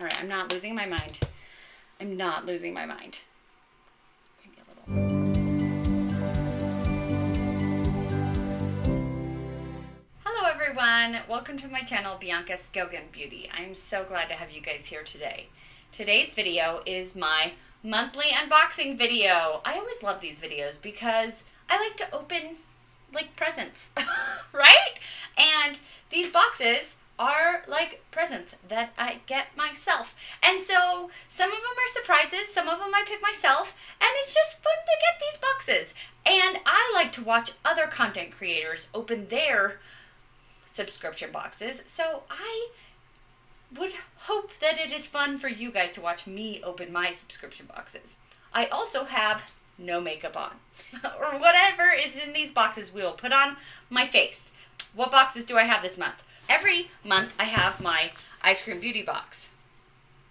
All right, I'm not losing my mind. I'm not losing my mind. Hello everyone, welcome to my channel Bianca Skogen Beauty. I'm so glad to have you guys here today. Today's video is my monthly unboxing video. I always love these videos because I like to open like presents, right? And these boxes are like presents that I get myself. And so some of them are surprises, some of them I pick myself, and it's just fun to get these boxes. And I like to watch other content creators open their subscription boxes. So I would hope that it is fun for you guys to watch me open my subscription boxes. I also have no makeup on, or whatever is in these boxes we will put on my face. What boxes do I have this month? Every month I have my Eyescream beauty box,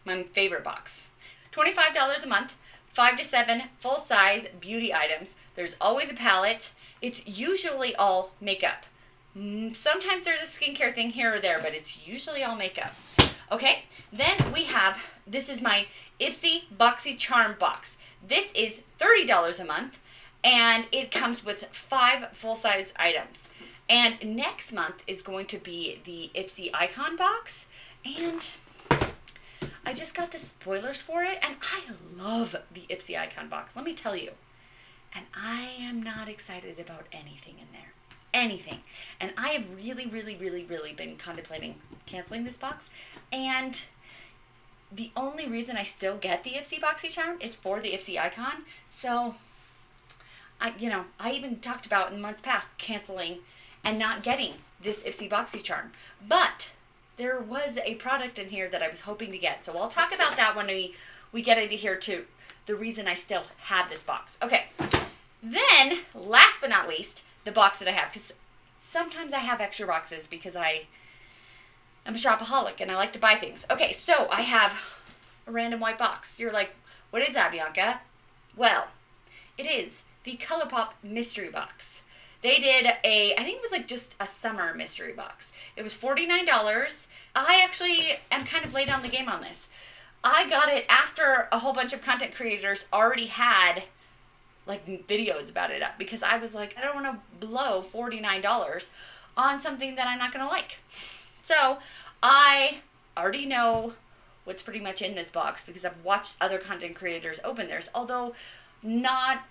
my favorite box. $25 a month, five to seven full size beauty items. There's always a palette. It's usually all makeup. Mm, Sometimes there's a skincare thing here or there, but it's usually all makeup. Okay, then we have this is my Ipsy Boxy Charm box. This is $30 a month and it comes with five full size items. And next month is going to be the Ipsy Icon box. And I just got the spoilers for it and I love the Ipsy Icon box. Let me tell you. And I am not excited about anything in there. Anything. And I have really, really, really, really been contemplating canceling this box. And the only reason I still get the Ipsy Boxy Charm is for the Ipsy icon. So, I, you know, I even talked about in months past canceling and not getting this Ipsy Boxy Charm. But there was a product in here that I was hoping to get. So I'll talk about that when we, we get into here too. The reason I still have this box. Okay. Then, last but not least, the box that I have. Because sometimes I have extra boxes because I I'm a shopaholic and I like to buy things. Okay, so I have a random white box. You're like, what is that, Bianca? Well, it is the ColourPop mystery box. They did a, I think it was like just a summer mystery box. It was $49. I actually am kind of late on the game on this. I got it after a whole bunch of content creators already had like videos about it up because I was like, I don't want to blow $49 on something that I'm not going to like. So I already know what's pretty much in this box because I've watched other content creators open theirs. Although not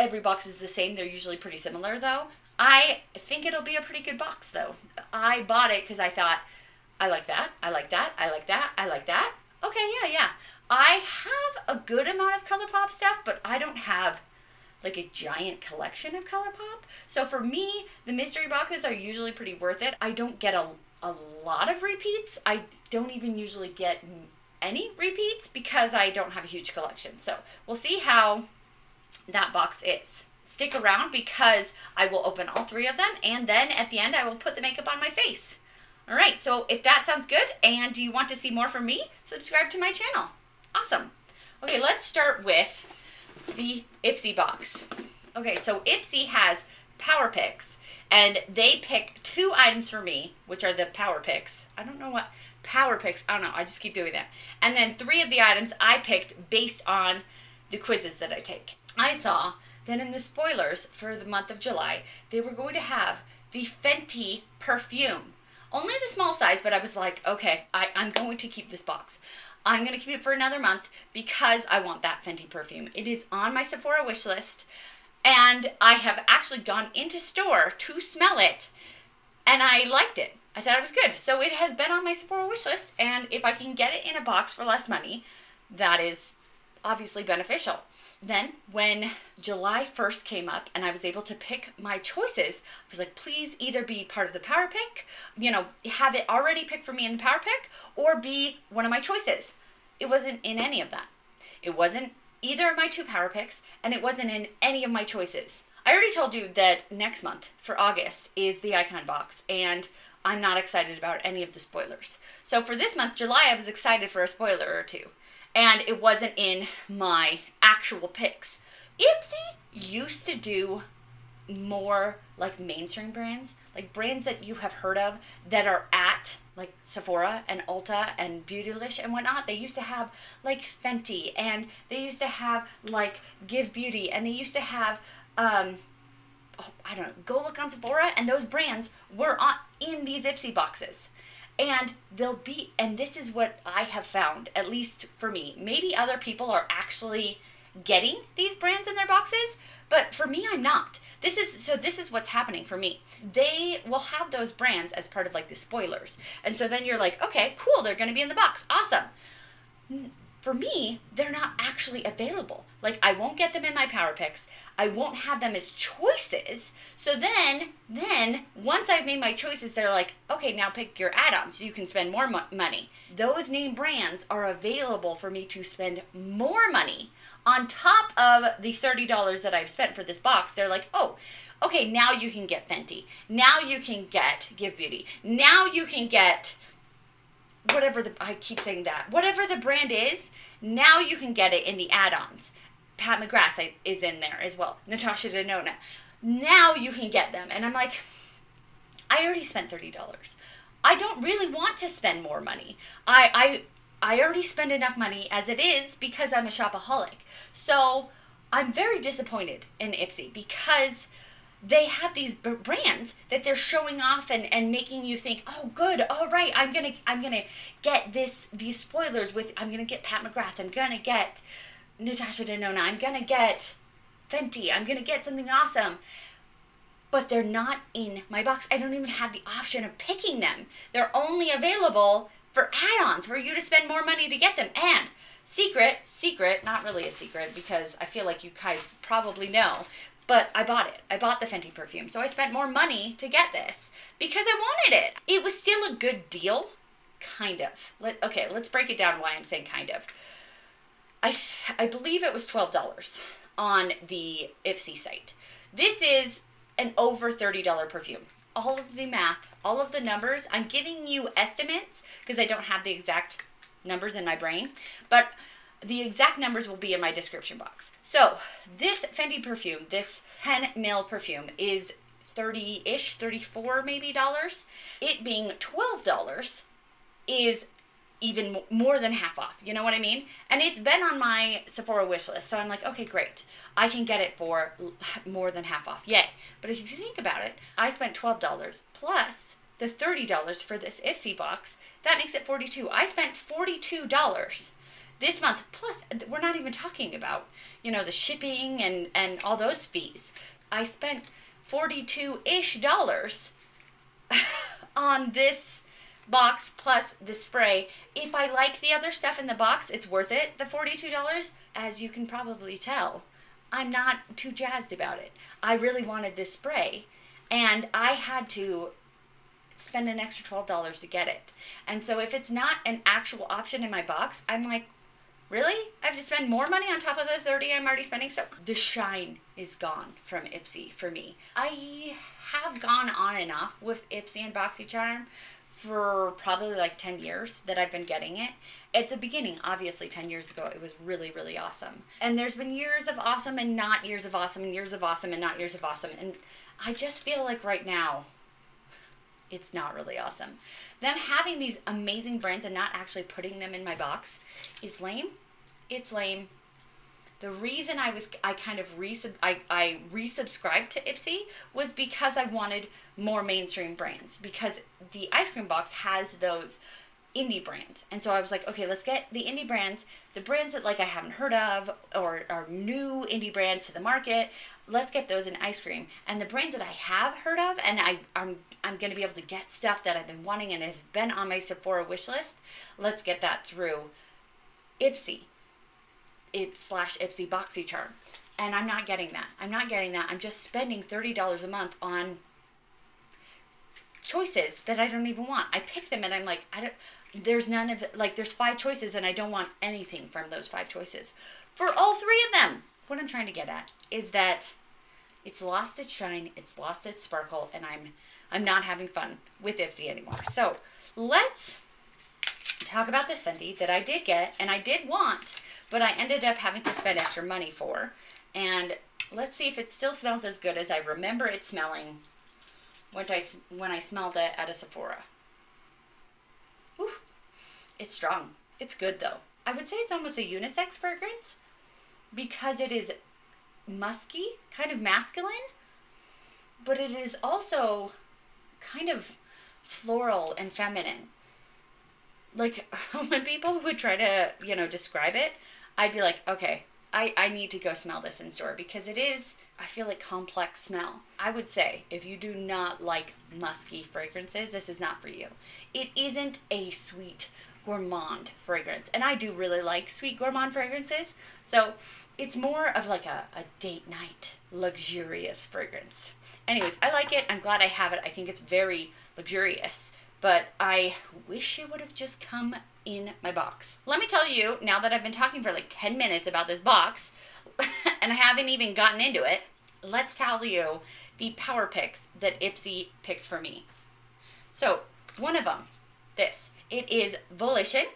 every box is the same, they're usually pretty similar though. I think it'll be a pretty good box though. I bought it because I thought, I like that, I like that, I like that, I like that. Okay, yeah, yeah. I have a good amount of ColourPop stuff, but I don't have like a giant collection of ColourPop. So for me, the mystery boxes are usually pretty worth it. I don't get a a lot of repeats. I don't even usually get any repeats because I don't have a huge collection. So we'll see how that box is. Stick around because I will open all three of them and then at the end I will put the makeup on my face. All right, so if that sounds good and you want to see more from me, subscribe to my channel. Awesome. Okay, let's start with the Ipsy box. Okay, so Ipsy has Power Picks and they pick two items for me, which are the power picks. I don't know what power picks. I don't know. I just keep doing that. And then three of the items I picked based on the quizzes that I take. I saw that in the spoilers for the month of July, they were going to have the Fenty perfume. Only the small size, but I was like, okay, I, I'm going to keep this box. I'm going to keep it for another month because I want that Fenty perfume. It is on my Sephora wish list and I have actually gone into store to smell it, and I liked it. I thought it was good. So it has been on my Sephora wish list, and if I can get it in a box for less money, that is obviously beneficial. Then, when July 1st came up and I was able to pick my choices, I was like, please either be part of the power pick, you know, have it already picked for me in the power pick, or be one of my choices. It wasn't in any of that. It wasn't either of my two power picks, and it wasn't in any of my choices. I already told you that next month for August is the icon box, and I'm not excited about any of the spoilers. So for this month, July, I was excited for a spoiler or two, and it wasn't in my actual picks. Ipsy used to do more like mainstream brands, like brands that you have heard of that are at like Sephora and Ulta and Beautylish and whatnot. They used to have like Fenty and they used to have like Give Beauty and they used to have um oh, I don't know, go look on Sephora and those brands were on in these Ipsy boxes. And they'll be and this is what I have found, at least for me. Maybe other people are actually getting these brands in their boxes, but for me I'm not. This is so this is what's happening for me. They will have those brands as part of like the spoilers. And so then you're like, "Okay, cool, they're going to be in the box. Awesome." For me, they're not actually available. Like I won't get them in my power picks. I won't have them as choices. So then, then once I've made my choices, they're like, okay, now pick your add-ons. You can spend more mo- money. Those name brands are available for me to spend more money on top of the $30 that I've spent for this box, they're like, oh, okay, now you can get Fenty. Now you can get Give Beauty. Now you can get whatever the, I keep saying that, whatever the brand is, now you can get it in the add ons. Pat McGrath is in there as well, Natasha Denona. Now you can get them. And I'm like, I already spent $30. I don't really want to spend more money. I, I I already spend enough money as it is because I'm a shopaholic. So I'm very disappointed in Ipsy because they have these brands that they're showing off and, and making you think, oh, good, all right, I'm gonna I'm gonna get this these spoilers with I'm gonna get Pat McGrath, I'm gonna get Natasha Denona, I'm gonna get Fenty, I'm gonna get something awesome. But they're not in my box. I don't even have the option of picking them. They're only available for add-ons for you to spend more money to get them. And secret, secret, not really a secret because I feel like you guys probably know, but I bought it. I bought the Fenty perfume. So I spent more money to get this because I wanted it. It was still a good deal, kind of. Let okay, let's break it down why I'm saying kind of. I I believe it was $12 on the Ipsy site. This is an over $30 perfume all of the math, all of the numbers. I'm giving you estimates because I don't have the exact numbers in my brain, but the exact numbers will be in my description box. So, this Fenty perfume, this 10 mil perfume, is 30 ish, 34 maybe dollars. It being $12 is even more than half off. You know what I mean? And it's been on my Sephora wish list. So I'm like, okay, great. I can get it for more than half off. Yay. But if you think about it, I spent $12 plus the $30 for this Ipsy box. That makes it 42. I spent $42 this month. Plus, we're not even talking about, you know, the shipping and and all those fees. I spent 42-ish dollars on this box plus the spray. If I like the other stuff in the box, it's worth it, the $42. As you can probably tell, I'm not too jazzed about it. I really wanted this spray, and I had to spend an extra $12 to get it. And so if it's not an actual option in my box, I'm like, really? I have to spend more money on top of the 30 I'm already spending? So the shine is gone from Ipsy for me. I have gone on and off with Ipsy and BoxyCharm for probably like 10 years that I've been getting it. At the beginning, obviously 10 years ago, it was really, really awesome. And there's been years of awesome and not years of awesome and years of awesome and not years of awesome. And I just feel like right now, it's not really awesome. Them having these amazing brands and not actually putting them in my box is lame. It's lame the reason I was I kind of resub I, I resubscribed to Ipsy was because I wanted more mainstream brands because the Eyescream box has those indie brands. And so I was like, okay, let's get the indie brands, the brands that like I haven't heard of or are new indie brands to the market. Let's get those in Eyescream. And the brands that I have heard of and I I'm I'm going to be able to get stuff that I've been wanting and has been on my Sephora wish list. Let's get that through Ipsy it slash Ipsy boxy BoxyCharm. And I'm not getting that. I'm not getting that. I'm just spending $30 a month on choices that I don't even want. I pick them and I'm like, I don't, there's none of it. Like, there's five choices and I don't want anything from those five choices for all three of them. What I'm trying to get at is that it's lost its shine, it's lost its sparkle, and I'm I'm not having fun with Ipsy anymore. So let's talk about this Fenty that I did get and I did want but I ended up having to spend extra money for. And let's see if it still smells as good as I remember it smelling when I, when I smelled it at a Sephora. Whew. It's strong. It's good though. I would say it's almost a unisex fragrance because it is musky, kind of masculine, but it is also kind of floral and feminine. Like when people would try to, you know, describe it, I'd be like, okay, I, I need to go smell this in store because it is, I feel like complex smell. I would say if you do not like musky fragrances, this is not for you. It isn't a sweet gourmand fragrance. And I do really like sweet gourmand fragrances. So it's more of like a, a date night luxurious fragrance. Anyways, I like it. I'm glad I have it. I think it's very luxurious. But I wish it would have just come in my box. Let me tell you, now that I've been talking for like 10 minutes about this box, and I haven't even gotten into it, let's tell you the power picks that Ipsy picked for me. So, one of them, this. It is Volition.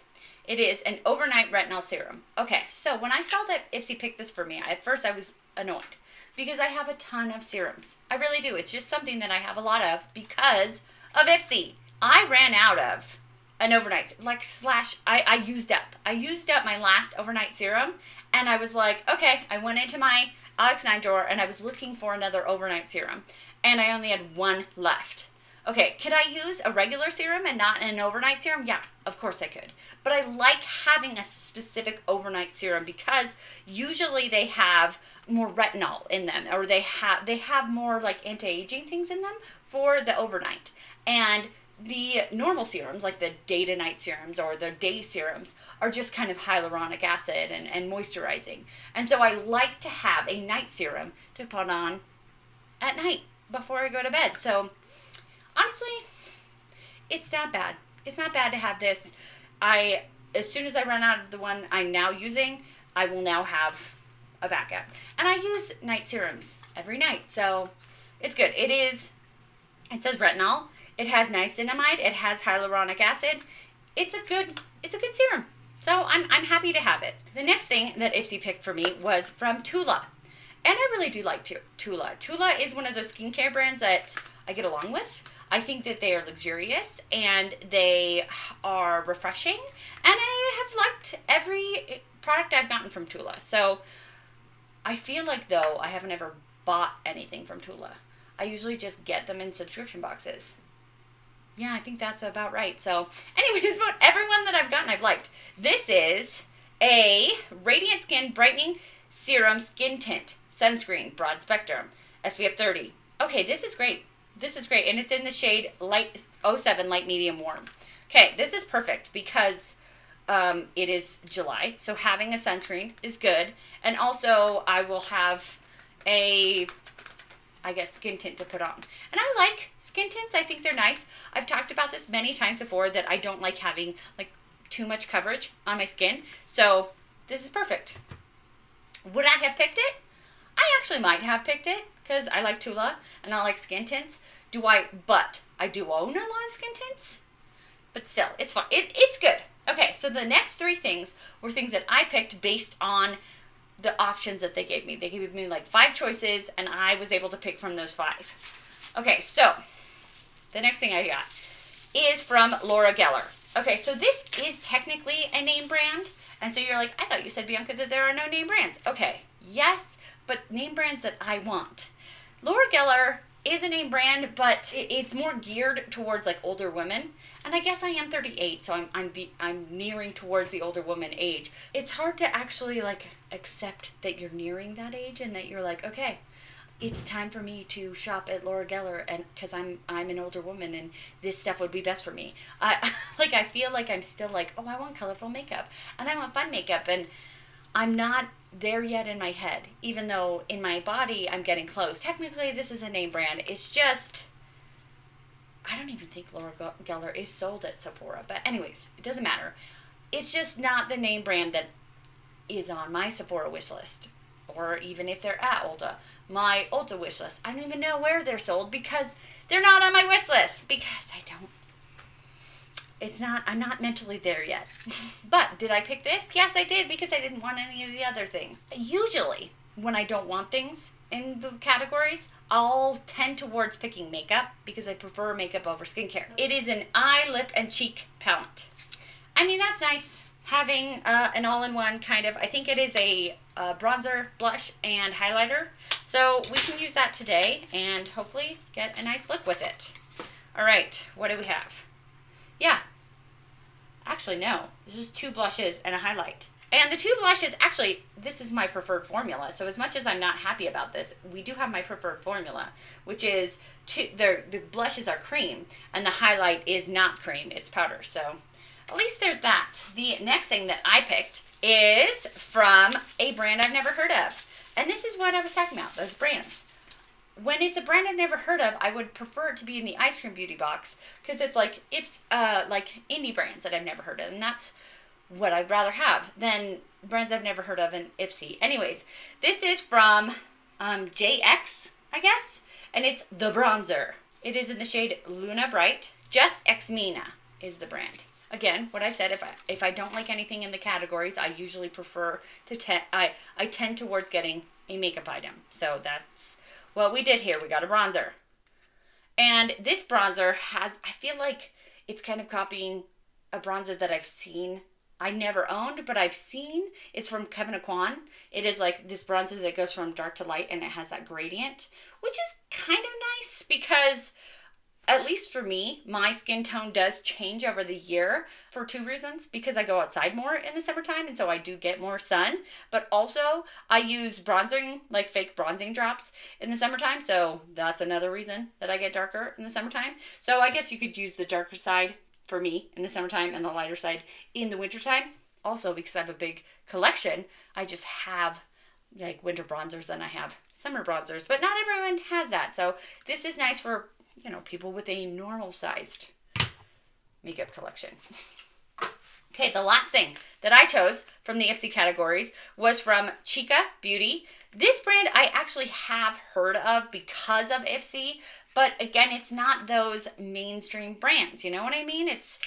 It is an overnight retinol serum. Okay, so when I saw that Ipsy picked this for me, at first I was annoyed because I have a ton of serums. I really do. It's just something that I have a lot of because of Ipsy. I ran out of an overnight like slash I, I used up. I used up my last overnight serum and I was like, okay, I went into my Alex 9 drawer and I was looking for another overnight serum and I only had one left. Okay, could I use a regular serum and not an overnight serum? Yeah, of course I could. But I like having a specific overnight serum because usually they have more retinol in them or they have they have more like anti-aging things in them for the overnight. And the normal serums, like the day to night serums or the day serums, are just kind of hyaluronic acid and, and moisturizing. And so I like to have a night serum to put on at night before I go to bed. So honestly, it's not bad. It's not bad to have this. I as soon as I run out of the one I'm now using, I will now have a backup. And I use night serums every night. So it's good. It is it says retinol. It has niacinamide, it has hyaluronic acid. It's a good it's a good serum. So I'm I'm happy to have it. The next thing that Ipsy picked for me was from Tula. And I really do like Tula. Tula is one of those skincare brands that I get along with. I think that they are luxurious and they are refreshing. And I have liked every product I've gotten from Tula. So I feel like, though, I haven't ever bought anything from Tula. I usually just get them in subscription boxes. Yeah, I think that's about right. So, anyways, about everyone that I've gotten, I've liked. This is a Radiant Skin Brightening Serum Skin Tint Sunscreen Broad Spectrum SPF 30. Okay, this is great. This is great. And it's in the shade light 07 light medium warm. Okay, this is perfect because um, it is July. So having a sunscreen is good. And also I will have a I guess skin tint to put on. And I like skin tints. I think they're nice. I've talked about this many times before that I don't like having like too much coverage on my skin. So this is perfect. Would I have picked it? I actually might have picked it because I like Tula and I like skin tints. Do I? But I do own a lot of skin tints. But still, it's fine. It, it's good. Okay, so the next three things were things that I picked based on the options that they gave me. They gave me like five choices, and I was able to pick from those five. Okay, so the next thing I got is from Laura Geller. Okay, so this is technically a name brand. And so you're like, I thought you said, Bianca, that there are no name brands. Okay, yes, but name brands that I want. Laura Geller is a name brand, but it's more geared towards like older women. And I guess I am 38, so I'm I'm be, I'm nearing towards the older woman age. It's hard to actually like accept that you're nearing that age and that you're like, okay, it's time for me to shop at Laura Geller and because I'm I'm an older woman and this stuff would be best for me. I like I feel like I'm still like, oh, I want colorful makeup and I want fun makeup and I'm not there yet in my head, even though in my body I'm getting close. Technically, this is a name brand. It's just, I don't even think Laura Geller is sold at Sephora. But, anyways, it doesn't matter. It's just not the name brand that is on my Sephora wish list. Or even if they're at Ulta, my Ulta wish list. I don't even know where they're sold because they're not on my wish list because I don't it's not i'm not mentally there yet but did i pick this yes i did because i didn't want any of the other things usually when i don't want things in the categories, I'll tend towards picking makeup because I prefer makeup over skincare. It is an eye, lip, and cheek palette. I mean, that's nice having uh, an all-in-one kind of, I think it is a, a bronzer, blush, and highlighter. So we can use that today and hopefully get a nice look with it. All right, what do we have? Yeah, actually no, this is two blushes and a highlight. And the two blushes, actually, this is my preferred formula. So as much as I'm not happy about this, we do have my preferred formula, which is two, the, the blushes are cream and the highlight is not cream, it's powder. So at least there's that. The next thing that I picked is from a brand I've never heard of. And this is what I was talking about, those brands. When it's a brand I've never heard of, I would prefer it to be in the Eyescream beauty box because it's like it's uh like indie brands that I've never heard of, and that's what I'd rather have than brands I've never heard of in Ipsy. Anyways, this is from um, JX, I guess, and it's the bronzer. It is in the shade Luna Bright. Just X Mina is the brand again, what I said, if I if I don't like anything in the categories, I usually prefer to te- I I tend towards getting a makeup item. So that's what we did here. We got a bronzer. And this bronzer has I feel like it's kind of copying a bronzer that I've seen I never owned, but I've seen. It's from Kevyn Aucoin. It is like this bronzer that goes from dark to light and it has that gradient, which is kind of nice because at least for me, my skin tone does change over the year for two reasons. Because I go outside more in the summertime, and so I do get more sun. But also, I use bronzing, like fake bronzing drops in the summertime. So that's another reason that I get darker in the summertime. So I guess you could use the darker side for me in the summertime and the lighter side in the wintertime. Also, because I have a big collection, I just have like winter bronzers and I have summer bronzers, but not everyone has that. So this is nice for you know, people with a normal sized makeup collection. okay, the last thing that I chose from the Ipsy categories was from Chica Beauty. This brand I actually have heard of because of Ipsy, but again, it's not those mainstream brands. You know what I mean? It's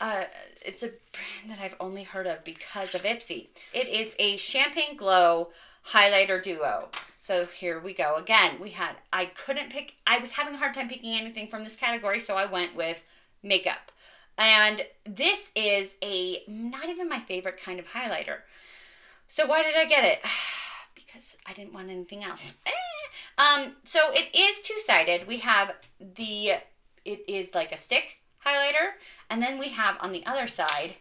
uh, it's a brand that I've only heard of because of Ipsy. It is a Champagne Glow highlighter duo. So here we go again. We had, I couldn't pick, I was having a hard time picking anything from this category, so I went with makeup. And this is a, not even my favorite kind of highlighter. So why did I get it? because I didn't want anything else. Eh. Um, so it is two-sided. We have the, it is like a stick highlighter, and then we have on the other side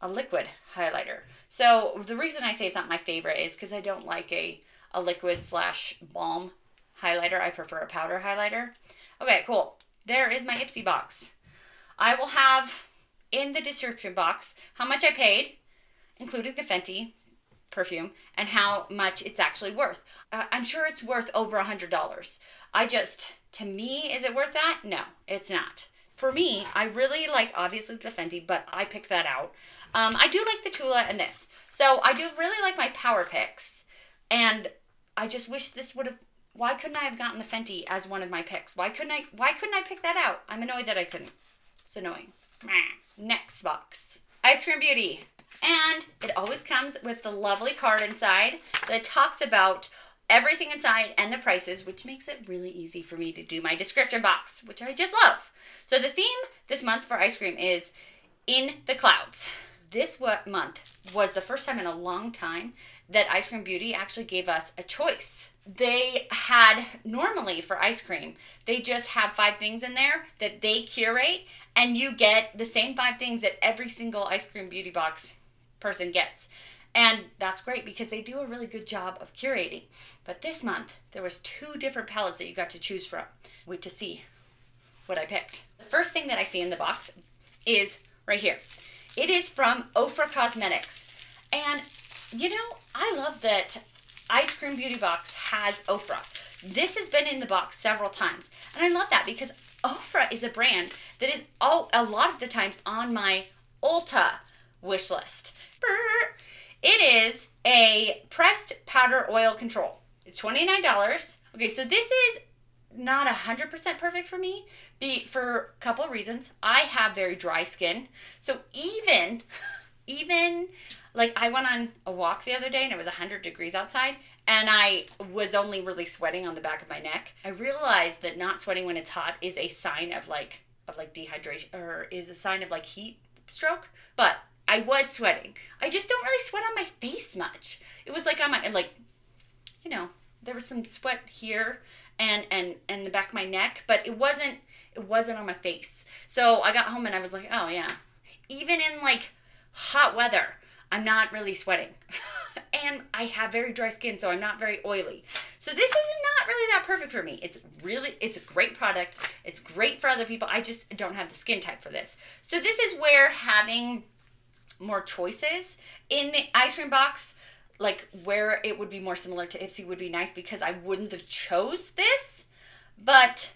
a liquid highlighter. So the reason I say it's not my favorite is because I don't like a a liquid slash balm highlighter. I prefer a powder highlighter. Okay, cool. There is my Ipsy box. I will have in the description box how much I paid, including the Fenty perfume, and how much it's actually worth. Uh, I'm sure it's worth over a $100. I just, to me, is it worth that? No, it's not. For me, I really like, obviously, the Fenty, but I picked that out. Um, I do like the Tula and this. So I do really like my Power Picks. And I just wish this would have. Why couldn't I have gotten the Fenty as one of my picks? Why couldn't I? Why couldn't I pick that out? I'm annoyed that I couldn't. It's annoying. Next box, Eyescream Beauty, and it always comes with the lovely card inside that talks about everything inside and the prices, which makes it really easy for me to do my description box, which I just love. So the theme this month for Eyescream is in the clouds. This month was the first time in a long time that Eyescream Beauty actually gave us a choice. They had normally for Eyescream, they just have five things in there that they curate, and you get the same five things that every single Eyescream Beauty box person gets. And that's great because they do a really good job of curating. But this month, there was two different palettes that you got to choose from. Wait to see what I picked. The first thing that I see in the box is right here. It is from Ofra Cosmetics. And you know, I love that Eyescream Beauty Box has Ofra. This has been in the box several times. And I love that because Ofra is a brand that is oh, a lot of the times on my Ulta wish list. It is a pressed powder oil control. It's $29. Okay, so this is not 100% perfect for me be, for a couple of reasons. I have very dry skin. So even even like I went on a walk the other day and it was 100 degrees outside and I was only really sweating on the back of my neck. I realized that not sweating when it's hot is a sign of like of like dehydration or is a sign of like heat stroke. But I was sweating. I just don't really sweat on my face much. It was like on my like you know, there was some sweat here and and and the back of my neck, but it wasn't it wasn't on my face. So I got home and I was like, "Oh yeah." Even in like hot weather, I'm not really sweating. and I have very dry skin, so I'm not very oily. So this is not really that perfect for me. It's really it's a great product. It's great for other people. I just don't have the skin type for this. So this is where having more choices in the Eyescream box like where it would be more similar to Ipsy would be nice because I wouldn't have chose this. But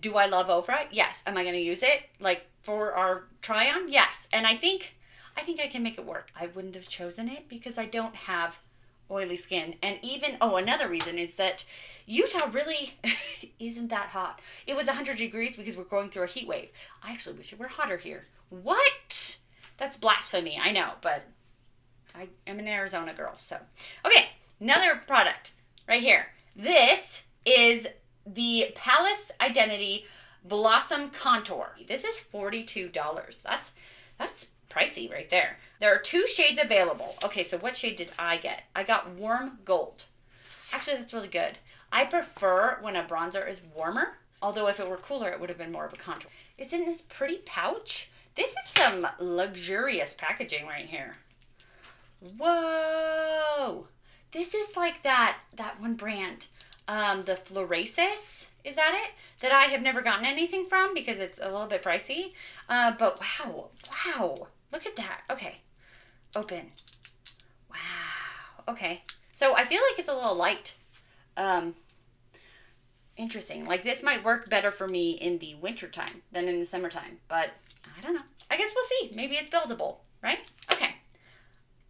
do I love Ofra? Yes. Am I going to use it like for our try on? Yes. And I think I think I can make it work. I wouldn't have chosen it because I don't have oily skin. And even oh, another reason is that Utah really isn't that hot. It was 100 degrees because we're going through a heat wave. I actually wish it were hotter here. What? That's blasphemy. I know, but I am an Arizona girl. So, okay, another product right here. This is the Palace Identity Blossom Contour. This is $42. That's that's pricey right there. There are two shades available. Okay, so what shade did I get? I got warm gold. Actually, that's really good. I prefer when a bronzer is warmer, although if it were cooler, it would have been more of a contour. It's in this pretty pouch. This is some luxurious packaging right here. Whoa! This is like that that one brand, um, the Florasis. Is that it? That I have never gotten anything from because it's a little bit pricey. Uh, but wow, wow! Look at that. Okay, open. Wow. Okay. So I feel like it's a little light. Um, interesting. Like this might work better for me in the wintertime than in the summertime, but I don't know. I guess we'll see. Maybe it's buildable, right? Okay.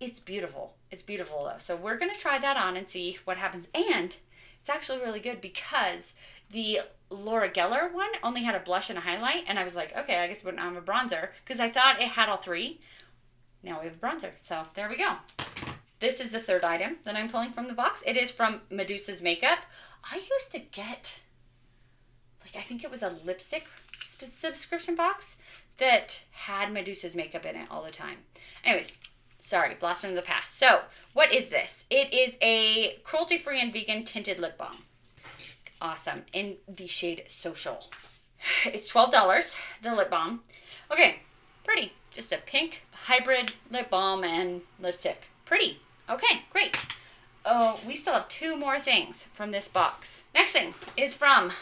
It's beautiful. It's beautiful though. So we're going to try that on and see what happens. And it's actually really good because the Laura Geller one only had a blush and a highlight. And I was like, okay, I guess we don't a bronzer because I thought it had all three. Now we have a bronzer. So there we go. This is the third item that I'm pulling from the box. It is from Medusa's Makeup. I used to get, like, I think it was a lipstick subscription box that had Medusa's makeup in it all the time. Anyways, Sorry, blast from the past. So, what is this? It is a cruelty free and vegan tinted lip balm. Awesome. In the shade Social. It's $12, the lip balm. Okay, pretty. Just a pink hybrid lip balm and lipstick. Pretty. Okay, great. Oh, we still have two more things from this box. Next thing is from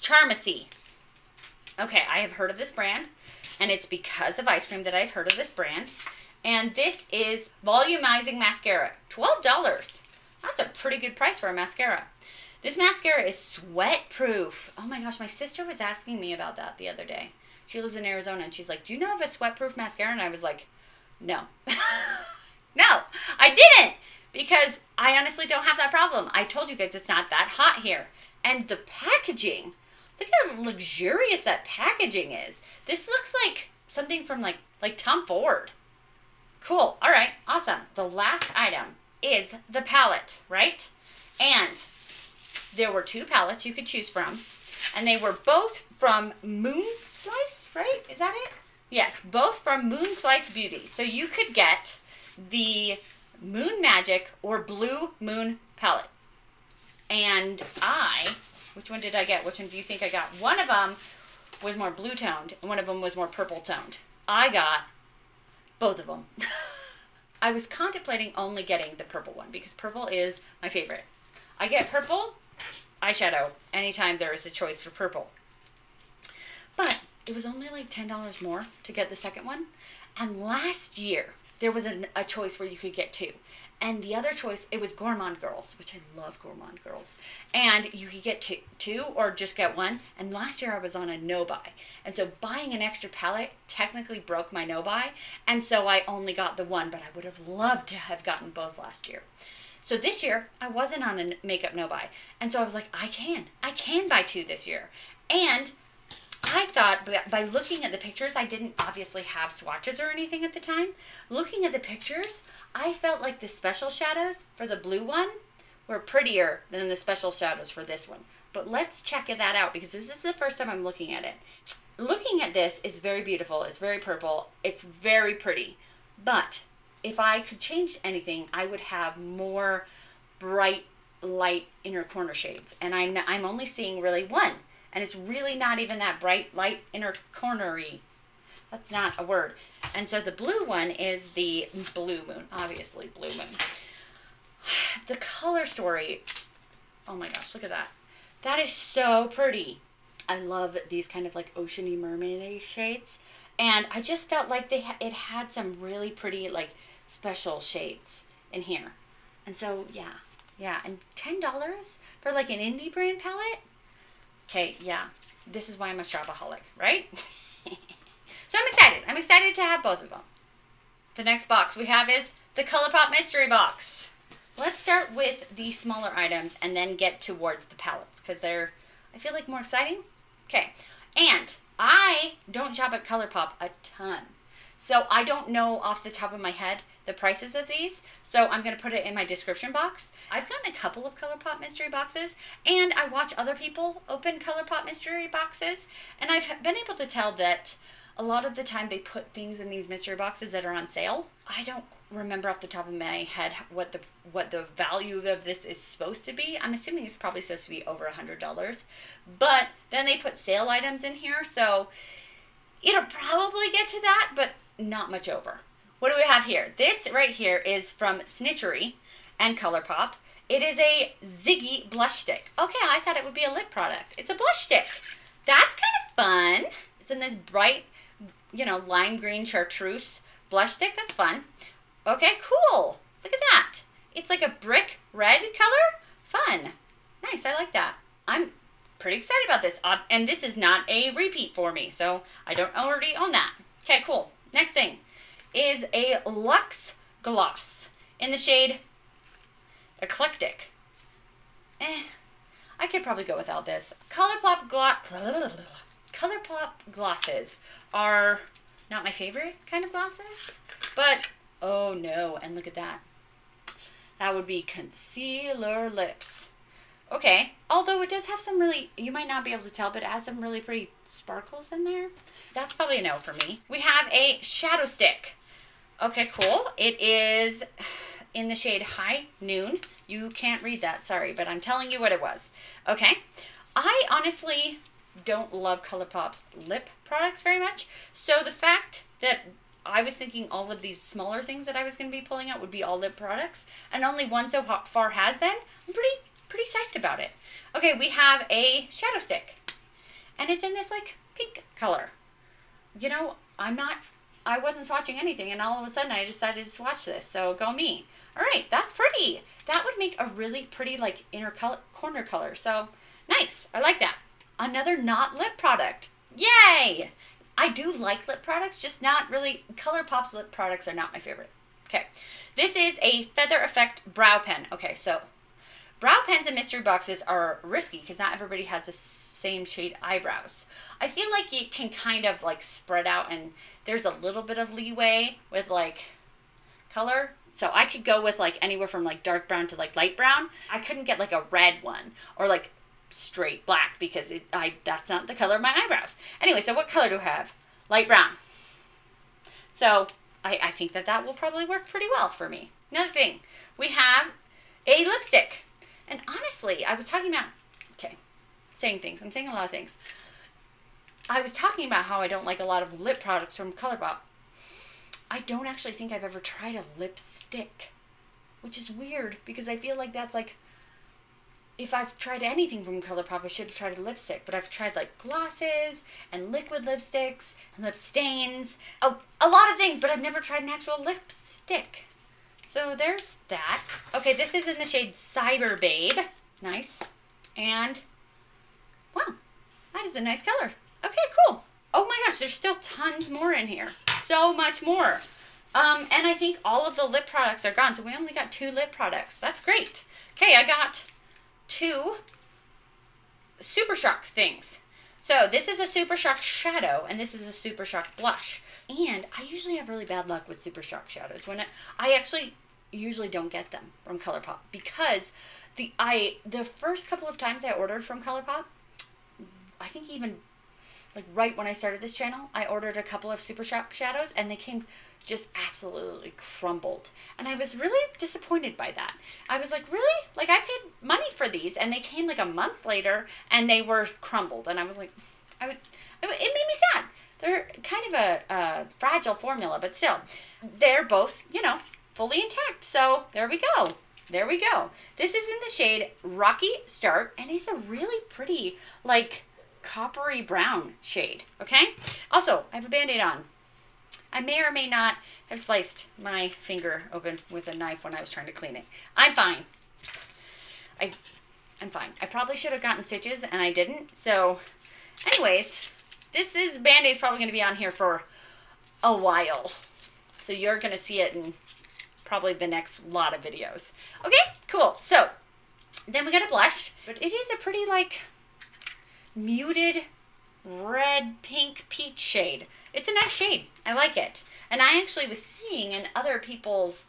Charmacy. Okay, I have heard of this brand, and it's because of Eyescream that I've heard of this brand. And this is volumizing mascara. $12. That's a pretty good price for a mascara. This mascara is sweat proof. Oh my gosh, my sister was asking me about that the other day. She lives in Arizona and she's like, Do you know of a sweat proof mascara? And I was like, No. no, I didn't because I honestly don't have that problem. I told you guys it's not that hot here. And the packaging, look how luxurious that packaging is. This looks like something from like like Tom Ford. Cool. All right. Awesome. The last item is the palette, right? And there were two palettes you could choose from, and they were both from Moon Slice, right? Is that it? Yes, both from Moon Slice Beauty. So you could get the Moon Magic or Blue Moon palette. And I, which one did I get? Which one do you think I got? One of them was more blue toned, and one of them was more purple toned. I got both of them. I was contemplating only getting the purple one because purple is my favorite. I get purple eyeshadow anytime there is a choice for purple. But it was only like $10 more to get the second one. And last year, there was a, a choice where you could get two. And the other choice, it was Gourmand Girls, which I love Gourmand Girls. And you could get two, two or just get one. And last year I was on a no buy. And so buying an extra palette technically broke my no buy. And so I only got the one, but I would have loved to have gotten both last year. So this year I wasn't on a makeup no buy. And so I was like, I can. I can buy two this year. And I thought by looking at the pictures, I didn't obviously have swatches or anything at the time. Looking at the pictures, I felt like the special shadows for the blue one were prettier than the special shadows for this one. But let's check that out because this is the first time I'm looking at it. Looking at this, it's very beautiful. It's very purple. It's very pretty. But if I could change anything, I would have more bright light inner corner shades. And I'm, I'm only seeing really one. And it's really not even that bright light inner cornery. That's not a word. And so the blue one is the blue moon, obviously blue moon. The color story, oh my gosh, look at that. That is so pretty. I love these kind of like oceany mermaidy shades. And I just felt like they ha- it had some really pretty like special shades in here. And so yeah, yeah, and ten dollars for like an indie brand palette. Okay, yeah, this is why I'm a shopaholic, right? so I'm excited. I'm excited to have both of them. The next box we have is the ColourPop mystery box. Let's start with the smaller items and then get towards the palettes because they're, I feel like, more exciting. Okay, and I don't shop at ColourPop a ton. So I don't know off the top of my head the prices of these. So I'm going to put it in my description box. I've gotten a couple of ColourPop mystery boxes and I watch other people open ColourPop mystery boxes and I've been able to tell that a lot of the time they put things in these mystery boxes that are on sale. I don't remember off the top of my head what the what the value of this is supposed to be. I'm assuming it's probably supposed to be over a hundred dollars, but then they put sale items in here, so it'll probably get to that, but not much over. What do we have here? This right here is from Snitchery and ColourPop. It is a Ziggy blush stick. Okay, I thought it would be a lip product. It's a blush stick. That's kind of fun. It's in this bright, you know, lime green chartreuse blush stick. That's fun. Okay, cool. Look at that. It's like a brick red color. Fun. Nice, I like that. I'm pretty excited about this. And this is not a repeat for me, so I don't already own that. Okay, cool. Next thing is a Luxe Gloss in the shade Eclectic. Eh, I could probably go without this. ColourPop gloss, ColourPop glosses are not my favorite kind of glosses, but oh no, and look at that. That would be concealer lips. Okay, although it does have some really, you might not be able to tell, but it has some really pretty sparkles in there. That's probably a no for me. We have a shadow stick. Okay, cool. It is in the shade High Noon. You can't read that, sorry, but I'm telling you what it was. Okay, I honestly don't love ColourPop's lip products very much. So the fact that I was thinking all of these smaller things that I was going to be pulling out would be all lip products, and only one so far has been. I'm pretty pretty psyched about it. Okay, we have a shadow stick, and it's in this like pink color. You know, I'm not I wasn't swatching anything, and all of a sudden I decided to swatch this. So go me. All right, that's pretty. That would make a really pretty like inner color, corner color. So nice. I like that. Another not lip product. Yay! I do like lip products, just not really. ColourPop's lip products are not my favorite. Okay, this is a Feather Effect brow pen. Okay, so brow pens and mystery boxes are risky because not everybody has the same shade eyebrows. I feel like it can kind of like spread out and there's a little bit of leeway with like color. So I could go with like anywhere from like dark brown to like light brown. I couldn't get like a red one or like straight black because it I that's not the color of my eyebrows. Anyway, so what color do I have? Light brown. So I, I think that that will probably work pretty well for me. Another thing, we have a lipstick. And honestly, I was talking about, saying things. I'm saying a lot of things. I was talking about how I don't like a lot of lip products from ColourPop. I don't actually think I've ever tried a lipstick, which is weird because I feel like that's like if I've tried anything from ColourPop, I should have tried a lipstick. But I've tried like glosses and liquid lipsticks and lip stains, a, a lot of things, but I've never tried an actual lipstick. So there's that. Okay, this is in the shade Cyber Babe. Nice. And wow, that is a nice color. Okay, cool. Oh my gosh, there's still tons more in here. So much more. Um, and I think all of the lip products are gone. So we only got two lip products. That's great. Okay, I got two Super Shock things. So this is a Super Shock shadow, and this is a Super Shock blush. And I usually have really bad luck with Super Shock shadows. When I, I actually usually don't get them from ColourPop because the I the first couple of times I ordered from ColourPop, I think even like right when I started this channel, I ordered a couple of Super Shock shadows and they came just absolutely crumbled. And I was really disappointed by that. I was like, really? Like I paid money for these and they came like a month later and they were crumbled. And I was like, I would, it made me sad. They're kind of a, a fragile formula, but still, they're both, you know, fully intact. So there we go. There we go. This is in the shade Rocky Start, and it's a really pretty, like, coppery brown shade, okay? Also, I have a Band-Aid on. I may or may not have sliced my finger open with a knife when I was trying to clean it. I'm fine. I, I'm fine. I probably should have gotten stitches, and I didn't. So, anyways, this is Band-Aid's probably going to be on here for a while. So you're going to see it in probably the next lot of videos. Okay, cool. So then we got a blush, but it is a pretty like muted red, pink, peach shade. It's a nice shade. I like it. And I actually was seeing in other people's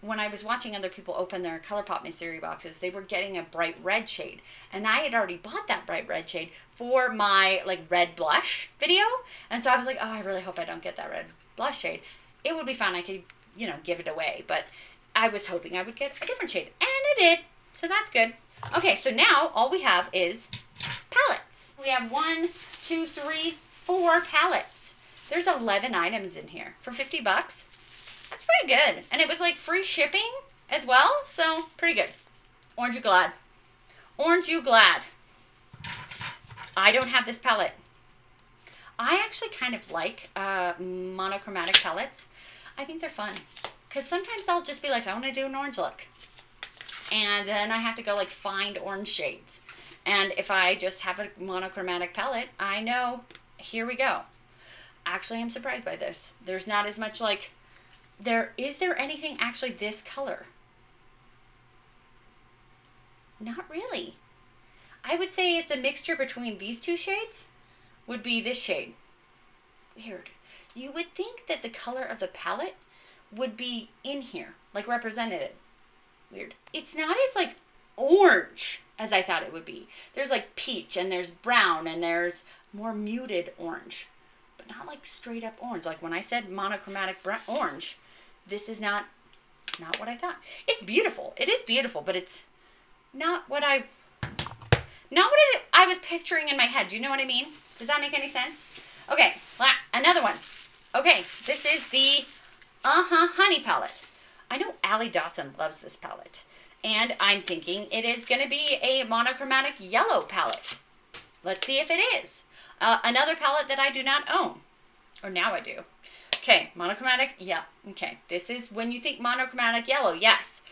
when I was watching other people open their ColourPop mystery boxes, they were getting a bright red shade. And I had already bought that bright red shade for my like red blush video. And so I was like, oh, I really hope I don't get that red blush shade. It would be fun. I could, you know, give it away. But I was hoping I would get a different shade. And I did. So that's good. Okay, so now all we have is palettes. We have one, two, three, four palettes. There's 11 items in here for 50 bucks. That's pretty good. And it was like free shipping as well, so pretty good. Orange You Glad. Orange You Glad. I don't have this palette. I actually kind of like uh, monochromatic palettes. I think they're fun. Because sometimes I'll just be like, I want to do an orange look. And then I have to go like find orange shades. And if I just have a monochromatic palette, I know, here we go. Actually, I'm surprised by this. There's not as much like there is there anything actually this color? Not really. I would say it's a mixture between these two shades would be this shade. Weird. You would think that the color of the palette would be in here, like represented. Weird. It's not as like orange as I thought it would be. There's like peach and there's brown and there's more muted orange, but not like straight up orange. Like when I said monochromatic orange, this is not not what I thought. It's beautiful. It is beautiful, but it's not what I not what it, I was picturing in my head. Do you know what I mean? Does that make any sense? Okay, another one. Okay, this is the Uh-huh Honey palette. I know Allie Dawson loves this palette. And I'm thinking it is going to be a monochromatic yellow palette. Let's see if it is. Uh, another palette that I do not own. Or now I do. Okay, monochromatic, yeah, okay. This is when you think monochromatic yellow, yes.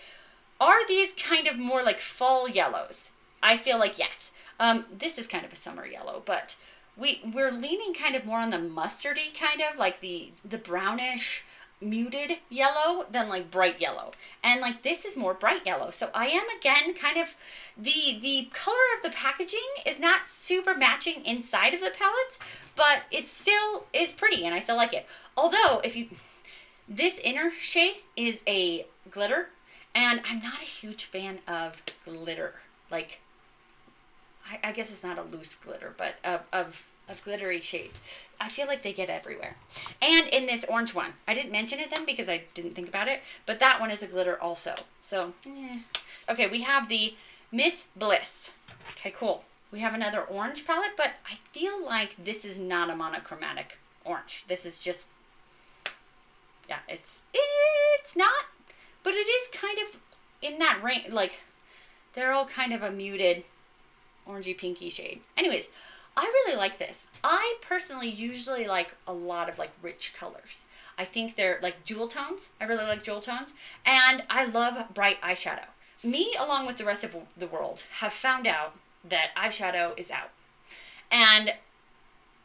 Are these kind of more like fall yellows? I feel like yes. Um, this is kind of a summer yellow, but we, we're leaning kind of more on the mustardy kind of, like the, the brownish, muted yellow than like bright yellow. And like this is more bright yellow. So i am again kind of the the color of the packaging is not super matching inside of the palettes but it still is pretty and i still like it. Although if you this inner shade is a glitter and i'm not a huge fan of glitter. Like i, I guess it's not a loose glitter but of, of of glittery shades. I feel like they get everywhere. And in this orange one, I didn't mention it then because I didn't think about it, but that one is a glitter also. So, eh. okay, we have the Miss Bliss. Okay, cool. We have another orange palette, but I feel like this is not a monochromatic orange. This is just, yeah, it's, it's not, but it is kind of in that range, like, they're all kind of a muted orangey pinky shade. Anyways, I really like this. I personally usually like a lot of like rich colors. I think they're like jewel tones. I really like jewel tones. And I love bright eyeshadow. Me, along with the rest of the world, have found out that eyeshadow is out. And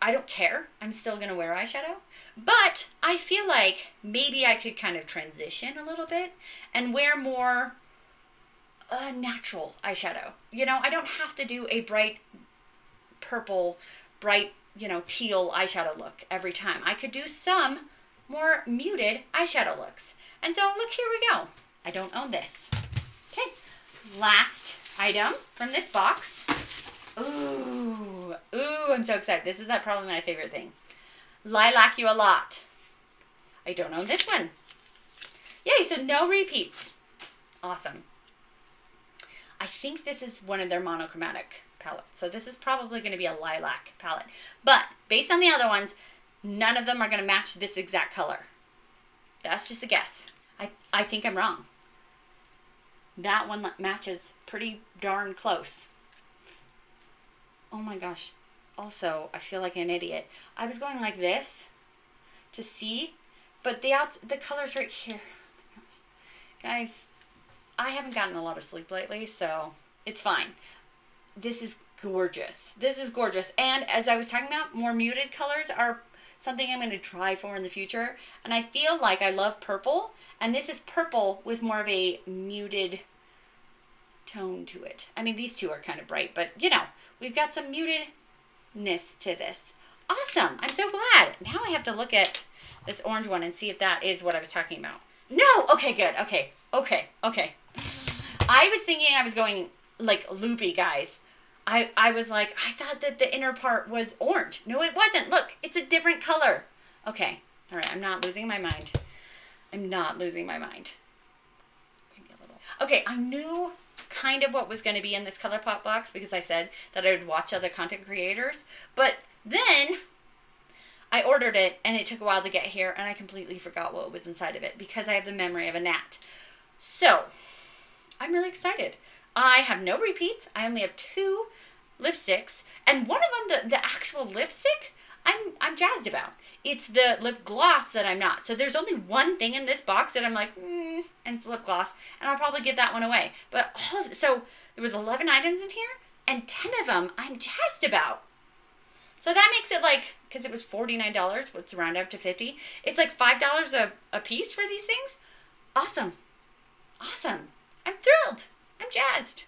I don't care. I'm still going to wear eyeshadow. But I feel like maybe I could kind of transition a little bit and wear more uh, natural eyeshadow. You know, I don't have to do a bright purple, bright, you know, teal eyeshadow look every time. I could do some more muted eyeshadow looks. And so look, here we go. I don't own this. Okay, last item from this box. Ooh, ooh, I'm so excited. This is uh, probably my favorite thing. Lilac You A Lot. I don't own this one. Yay, so no repeats. Awesome. I think this is one of their monochromatic palettes. So this is probably going to be a lilac palette. But based on the other ones, none of them are going to match this exact color. That's just a guess. I, I think I'm wrong. That one matches pretty darn close. Oh my gosh. Also, I feel like an idiot. I was going like this to see, but the outs the colors right here. Oh Guys, I haven't gotten a lot of sleep lately, so it's fine. This is gorgeous. This is gorgeous. And as I was talking about, more muted colors are something I'm going to try for in the future. And I feel like I love purple, and this is purple with more of a muted tone to it. I mean, these two are kind of bright, but you know, we've got some mutedness to this. Awesome. I'm so glad. Now I have to look at this orange one and see if that is what I was talking about. No. Okay, good. Okay. Okay. Okay. I was thinking I was going like loopy, guys. I, I was like, I thought that the inner part was orange. No, it wasn't. Look, it's a different color. Okay. All right. I'm not losing my mind. I'm not losing my mind. Okay. I knew kind of what was going to be in this ColourPop box because I said that I would watch other content creators. But then I ordered it and it took a while to get here and I completely forgot what was inside of it because I have the memory of a gnat. So, I'm really excited. I have no repeats. I only have two lipsticks and one of them the, the actual lipstick I'm I'm jazzed about. It's the lip gloss that I'm not. So there's only one thing in this box that I'm like, mm, and it's lip gloss, and I'll probably give that one away. But all of, so there was 11 items in here, and 10 of them I'm jazzed about. So that makes it like, because it was $49, let's round up to 50 It's like $5 a, a piece for these things. Awesome. Awesome. I'm thrilled. I'm jazzed.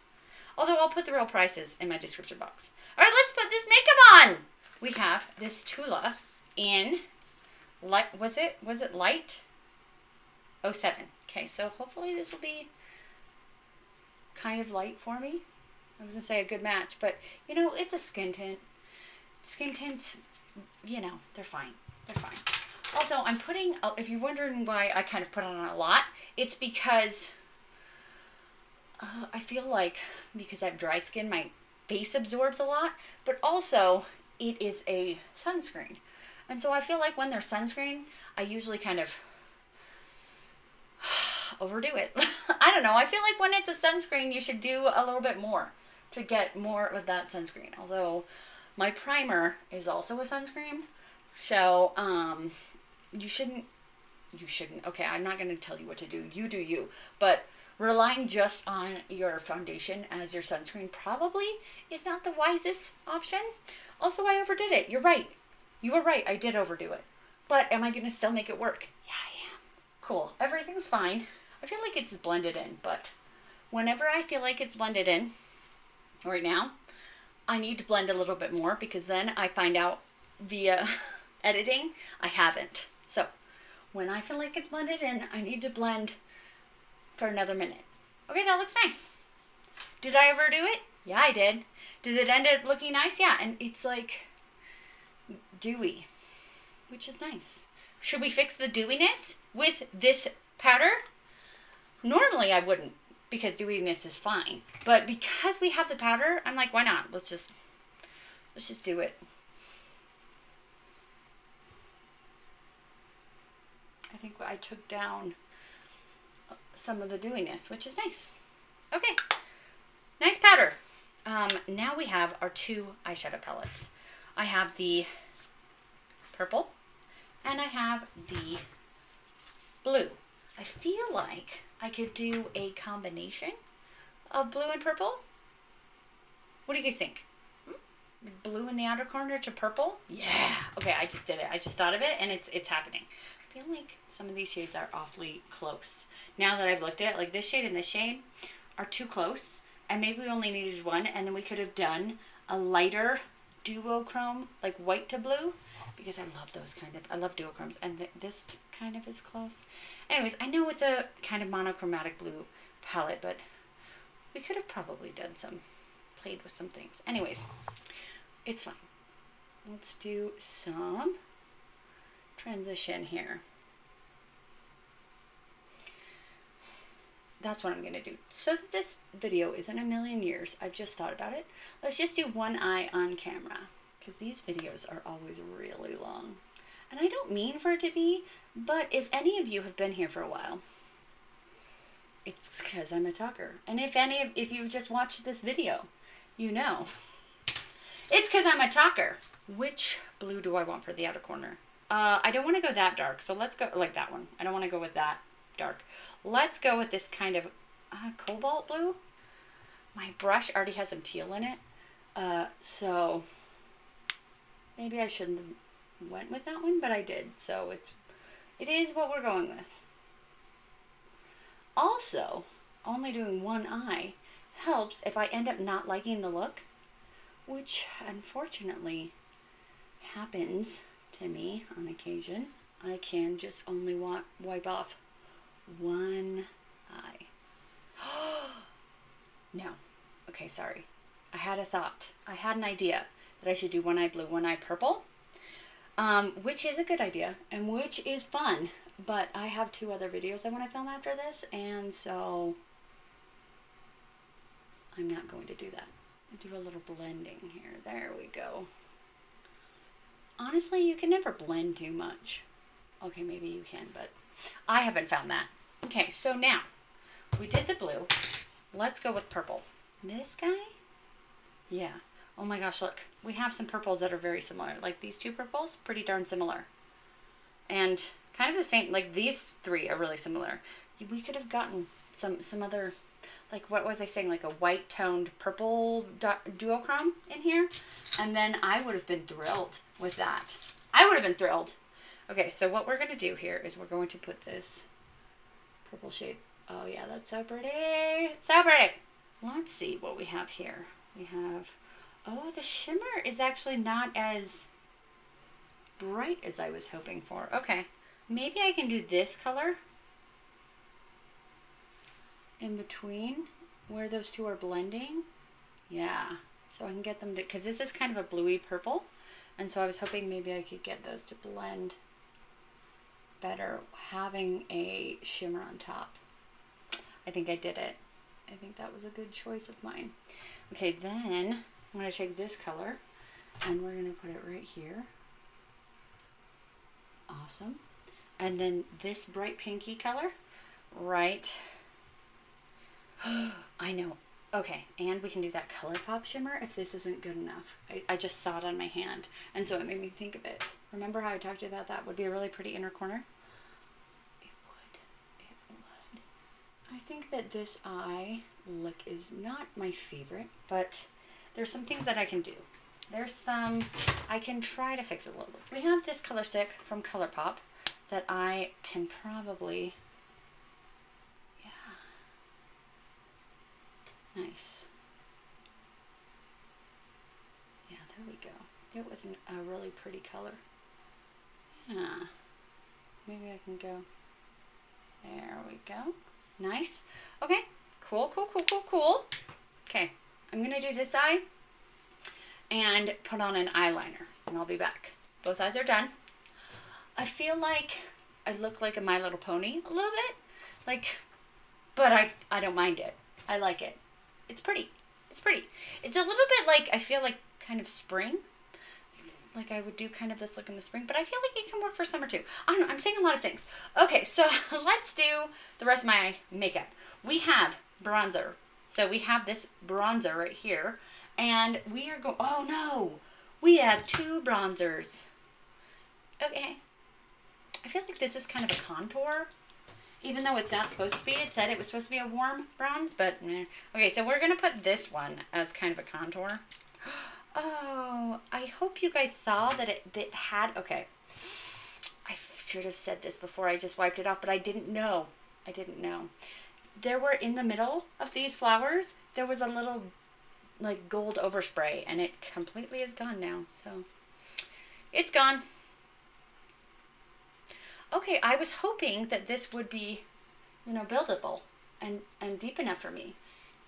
Although I'll put the real prices in my description box. All right, let's put this makeup on. We have this Tula in light was it was it light? 07 okay so hopefully this will be kind of light for me. I was gonna say a good match but you know it's a skin tint. Skin tints you know they're fine they're fine. Also I'm putting oh, if you're wondering why I kind of put on a lot it's because uh, I feel like because I have dry skin my face absorbs a lot but also it is a sunscreen. And so I feel like when they're sunscreen, I usually kind of overdo it. I don't know. I feel like when it's a sunscreen, you should do a little bit more to get more of that sunscreen. Although my primer is also a sunscreen. So, um, you shouldn't, you shouldn't, okay, I'm not going to tell you what to do. You do you. But relying just on your foundation as your sunscreen probably is not the wisest option. Also, I overdid it. You're right. You were right. I did overdo it. But am I going to still make it work? Yeah, I am. Cool. Everything's fine. I feel like it's blended in, but whenever I feel like it's blended in, right now, I need to blend a little bit more because then I find out via editing I haven't. So when I feel like it's blended in, I need to blend for another minute. Okay, that looks nice. Did I ever do it? Yeah, I did. Does it end up looking nice? Yeah, and it's like dewy, which is nice. Should we fix the dewiness with this powder? Normally I wouldn't because dewiness is fine. But because we have the powder, I'm like, why not? Let's just let's just do it. I think I took down some of the dewiness, which is nice. Okay, nice powder. Um, now we have our two eyeshadow palettes. I have the purple and I have the blue. I feel like I could do a combination of blue and purple. What do you guys think? Hmm? Blue in the outer corner to purple? Yeah. Okay, I just did it. I just thought of it and it's it's happening. I feel like some of these shades are awfully close. Now that I've looked at it, like this shade and this shade are too close and maybe we only needed one and then we could have done a lighter duochrome, like white to blue, because I love those kind of, I love duochromes. And th- this kind of is close. Anyways, I know it's a kind of monochromatic blue palette, but we could have probably done some, played with some things. Anyways, it's fine. Let's do some transition here. That's what I'm going to do. So this video isn't a million years, I've just thought about it. Let's just do one eye on camera because these videos are always really long. And I don't mean for it to be, but if any of you have been here for a while, it's because I'm a talker. And if any of, if you've just watched this video, you know. It's because I'm a talker. Which blue do I want for the outer corner? Uh, I don't want to go that dark, so let's go like that one. I don't want to go with that dark. Let's go with this kind of uh, cobalt blue. My brush already has some teal in it, uh, so maybe I shouldn't have went with that one, but I did. So it's it is what we're going with. Also, only doing one eye helps if I end up not liking the look, which unfortunately happens to me on occasion. I can just only want, wipe off one eye. no. Okay, sorry. I had a thought. I had an idea that I should do one eye blue, one eye purple, um, which is a good idea and which is fun. But I have two other videos I want to film after this, and so I'm not going to do that. Do a little blending here. There we go. Honestly, you can never blend too much. Okay, maybe you can, but I haven't found that. Okay, so now we did the blue. Let's go with purple. This guy? Yeah. Oh my gosh, look. We have some purples that are very similar. Like these two purples, pretty darn similar. And kind of the same, like these three are really similar. We could have gotten some, some other, like what was I saying, like a white toned purple duochrome in here. And then I would have been thrilled with that. I would have been thrilled. Okay, so what we're going to do here is we're going to put this purple shade. Oh yeah, that's so pretty. So pretty. Let's see what we have here. We have, oh, the shimmer is actually not as bright as I was hoping for. Okay, maybe I can do this color in between where those two are blending. Yeah, so I can get them to, because this is kind of a bluey purple. And so I was hoping maybe I could get those to blend better having a shimmer on top. I think I did it. I think that was a good choice of mine. Okay, then I'm going to take this color and we're going to put it right here. Awesome. And then this bright pinky color right. I know. Okay, and we can do that ColourPop shimmer if this isn't good enough. I, I just saw it on my hand, and so it made me think of it. Remember how I talked about that would be a really pretty inner corner? It would. It would. I think that this eye look is not my favorite, but there's some things that I can do. There's some, I can try to fix it a little bit. We have this color stick from ColourPop that I can probably Nice. Yeah, there we go. It was a really pretty color. Yeah. Maybe I can go. There we go. Nice. Okay. Cool, cool, cool, cool, cool. Okay. I'm going to do this eye and put on an eyeliner and I'll be back. Both eyes are done. I feel like I look like a My Little Pony a little bit. Like, but I, I don't mind it. I like it. It's pretty. It's pretty. It's a little bit like, I feel like kind of spring. Like I would do kind of this look in the spring, but I feel like it can work for summer too. I don't know. I'm saying a lot of things. Okay, so let's do the rest of my makeup. We have bronzer. So we have this bronzer right here. And we are going, oh no, we have two bronzers. Okay. I feel like this is kind of a contour even though it's not supposed to be. It said it was supposed to be a warm bronze, but okay. So we're gonna put this one as kind of a contour. Oh, I hope you guys saw that it that had. Okay, I should have said this before I just wiped it off, but I didn't know. I didn't know. There were in the middle of these flowers. There was a little like gold overspray and it completely is gone now. So it's gone. Okay, I was hoping that this would be, you know, buildable and, and deep enough for me,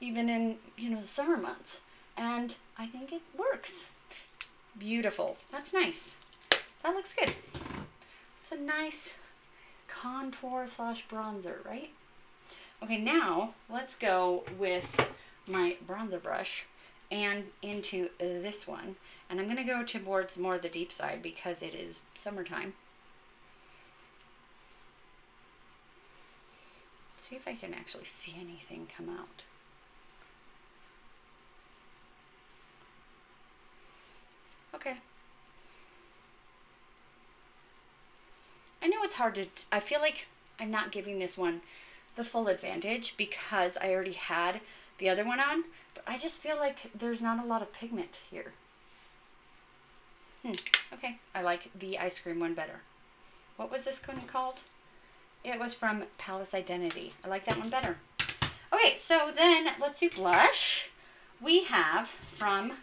even in, you know, the summer months. And I think it works. Beautiful. That's nice. That looks good. It's a nice contour slash bronzer, right? Okay, now let's go with my bronzer brush and into this one. And I'm going to go towards more of the deep side because it is summertime. See if I can actually see anything come out. Okay. I know it's hard to, I feel like I'm not giving this one the full advantage because I already had the other one on, but I just feel like there's not a lot of pigment here. Hmm, okay, I like the Eyescream one better. What was this one called? It was from Palace Identity. I like that one better. Okay, so then let's do blush. We have from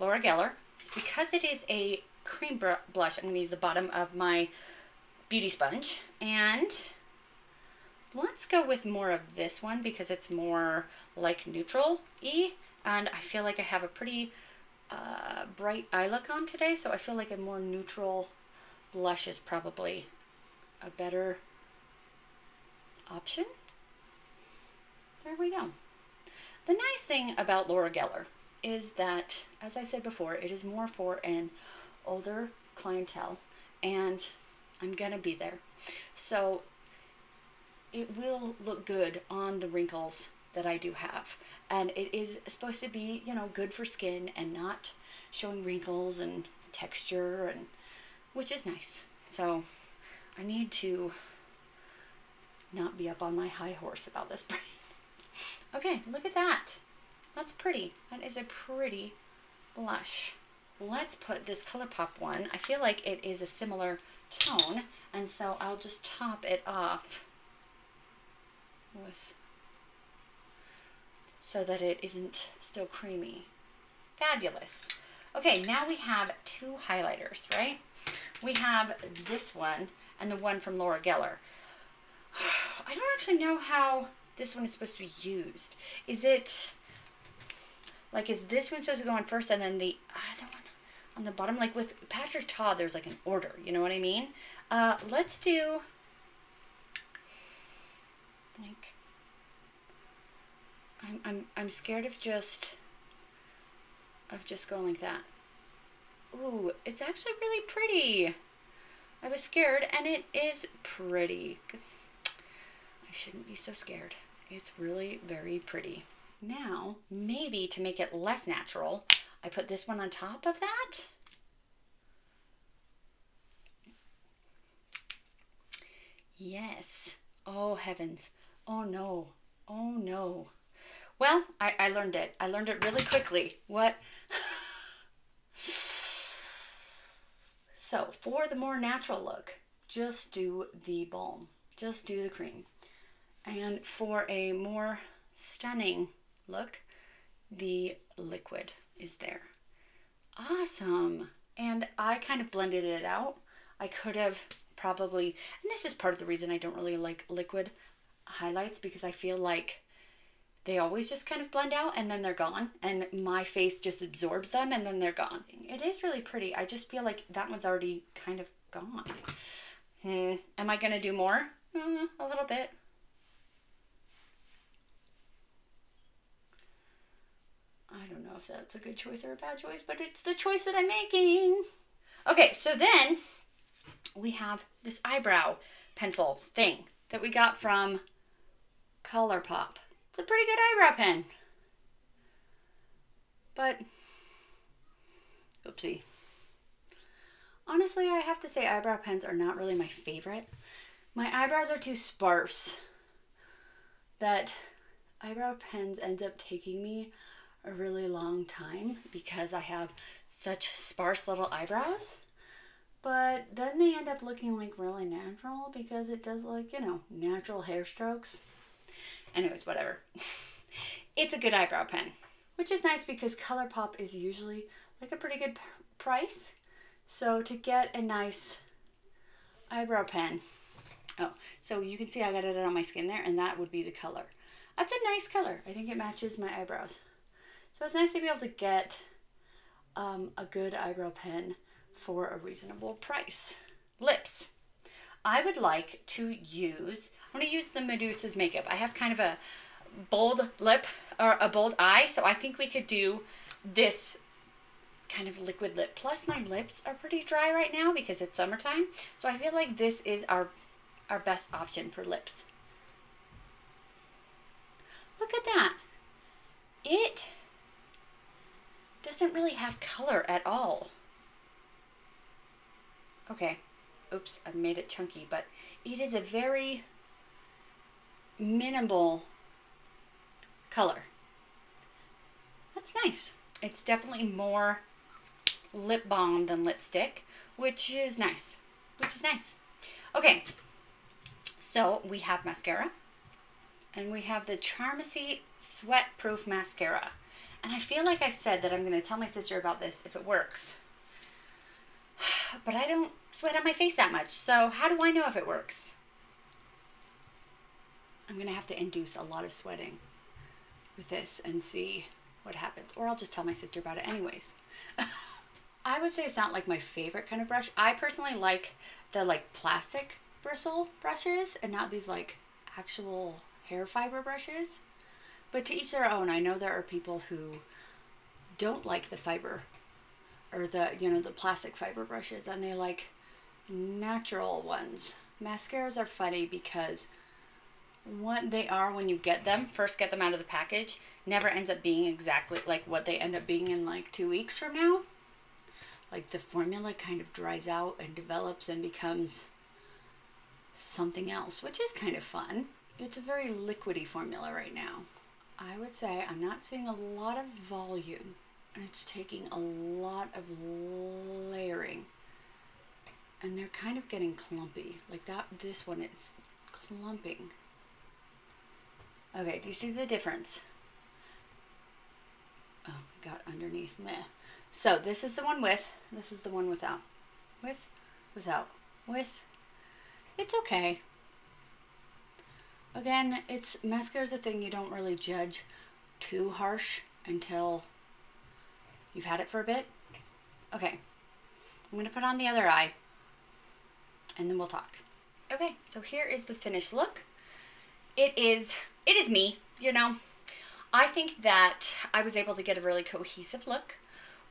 Laura Geller. Because it is a cream blush, I'm going to use the bottom of my beauty sponge. And let's go with more of this one because it's more like neutral-y. And I feel like I have a pretty uh, bright eye look on today, so I feel like a more neutral blush is probably a better option. There we go. The nice thing about Laura Geller is that, as I said before, it is more for an older clientele, and I'm going to be there. So it will look good on the wrinkles that I do have. And it is supposed to be, you know, good for skin and not showing wrinkles and texture and which is nice. So I need to not be up on my high horse about this brand. okay, look at that. That's pretty. That is a pretty blush. Let's put this ColourPop one. I feel like it is a similar tone, and so I'll just top it off with so that it isn't still creamy. Fabulous. Okay, now we have two highlighters, right? We have this one and the one from Laura Geller. I don't actually know how this one is supposed to be used. Is it, like, is this one supposed to go on first and then the other one on the bottom? Like with Patrick Ta, there's like an order, you know what I mean? Uh, let's do, like, I'm, I'm, I'm scared of just, of just going like that. Ooh, it's actually really pretty. I was scared and it is pretty. I shouldn't be so scared. It's really very pretty. Now, maybe to make it less natural, I put this one on top of that. Yes. Oh, heavens. Oh, no. Oh, no. Well, I, I learned it. I learned it really quickly. What? so, for the more natural look, just do the balm. Just do the cream. And for a more stunning look, the liquid is there. Awesome. And I kind of blended it out. I could have probably, and this is part of the reason I don't really like liquid highlights because I feel like they always just kind of blend out and then they're gone and my face just absorbs them and then they're gone. It is really pretty. I just feel like that one's already kind of gone. Hmm. Am I going to do more? Uh, a little bit. I don't know if that's a good choice or a bad choice, but it's the choice that I'm making. Okay, so then we have this eyebrow pencil thing that we got from ColourPop. It's a pretty good eyebrow pen. But, oopsie. Honestly, I have to say eyebrow pens are not really my favorite. My eyebrows are too sparse that eyebrow pens ends up taking me a really long time because I have such sparse little eyebrows. But then they end up looking like really natural because it does like, you know, natural hair strokes. Anyways, whatever. it's a good eyebrow pen. which is nice because ColourPop is usually like a pretty good price. So to get a nice eyebrow pen, oh, so you can see I got it on my skin there, and that would be the color. That's a nice color. I think it matches my eyebrows. So it's nice to be able to get um, a good eyebrow pen for a reasonable price. Lips. I would like to use, I'm going to use the Medusa's makeup. I have kind of a bold lip or a bold eye, so I think we could do this kind of liquid lip. Plus my lips are pretty dry right now because it's summertime. So I feel like this is our our best option for lips. Look at that. It doesn't really have color at all. Okay, oops, I made it chunky, but it is a very minimal color. That's nice. It's definitely more lip balm than lipstick, which is nice, which is nice. Okay, so we have mascara and we have the Charmacy Sweat Proof Mascara. And I feel like I said that I'm going to tell my sister about this if it works. But I don't sweat on my face that much, so how do I know if it works? I'm going to have to induce a lot of sweating with this and see what happens. Or I'll just tell my sister about it anyways. I would say it's not like my favorite kind of brush. I personally like the like plastic bristle brushes and not these like actual hair fiber brushes. But to each their own. I know there are people who don't like the fiber or the, you know, the plastic fiber brushes and they like natural ones. Mascaras are funny because what they are when you get them, first get them out of the package, never ends up being exactly like what they end up being in like two weeks from now. Like the formula kind of dries out and develops and becomes something else, which is kind of fun. It's a very liquidy formula right now. I would say I'm not seeing a lot of volume and it's taking a lot of layering. And they're kind of getting clumpy. Like that this one is clumping. Okay do you see the difference? Oh got underneath meh. So this is the one with this is the one without. With without. With. It's okay Again, it's mascara is a thing you don't really judge too harsh until you've had it for a bit. Okay, I'm to put on the other eye and then we'll talk. Okay, so here is the finished look. It is, it is me, you know. I think that I was able to get a really cohesive look